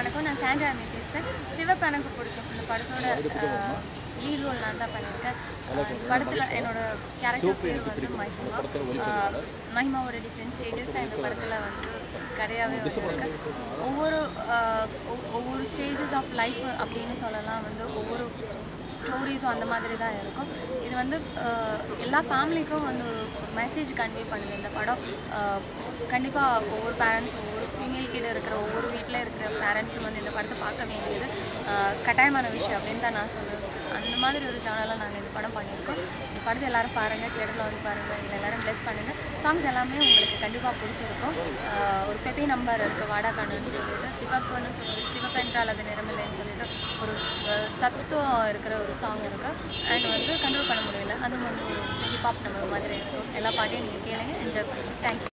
வணக்கம். நான் சாண்ட்ரா அம்மி பேசுகிறேன் சிவப்பு எனக்கு பிடிக்கும். இந்த படத்தோட லீட் ரோல் நான் தான் பண்ணியிருக்கேன். படத்தில் என்னோட கேரக்டர் பேர் வந்து மஹிமா மஹிமாவோட டிஃப்ரெண்ட் ஸ்டேஜஸ் தான் இந்த படத்தில் வந்து கதையாகவே வந்திருக்கு. ஒவ்வொரு ஒவ்வொரு ஸ்டேஜஸ் ஆஃப் லைஃப் அப்படின்னு சொல்லலாம் வந்து ஒவ்வொரு ஸ்டோரிஸும் அந்த மாதிரி தான் இருக்கும். இது வந்து எல்லா ஃபேமிலிக்கும் வந்து ஒரு மெசேஜ் கன்வே பண்ணுது இந்த படம். கண்டிப்பாக ஒவ்வொரு பேரண்ட்ஸ் ஒவ்வொரு இருக்கிற ஒவ்வொரு வீட்டில் இருக்கிற பேரண்ட்ஸும் வந்து இந்த படத்தை பார்க்க வேண்டியது கட்டாயமான விஷயம் அப்படின்னு தான் நான் சொல்லுவேன். அந்த மாதிரி ஒரு ஜானலாக நாங்கள் இந்த படம் பண்ணியிருக்கோம். இந்த படத்தை எல்லோரும் பாருங்கள் தியேட்டரில் வந்து பாருங்கள் எங்களை எல்லோரும் ப்ளஸ் பண்ணுங்கள் சாங்ஸ் எல்லாமே உங்களுக்கு கண்டிப்பாக பிடிச்சிருக்கும். ஒரு பெப்பி நம்பர் இருக்குது வாடாக்கானுன்னு சொல்லிட்டு சிவப்புன்னு சொல்லி சிவப்பென்றால் அது நிறமில்லைன்னு சொல்லிட்டு ஒரு தத்துவம் இருக்கிற ஒரு சாங் இருக்குது அண்ட் வந்து கண்ட்ரோல் பண்ண முடியல. அதுவும் வந்து ஒரு ஹிப்ஹாப் நம்பர் மாதிரி இருக்கும். எல்லா பாட்டையும் நீங்கள் கேளுங்க என்ஜாய் பண்ணுங்கள் தேங்க்யூ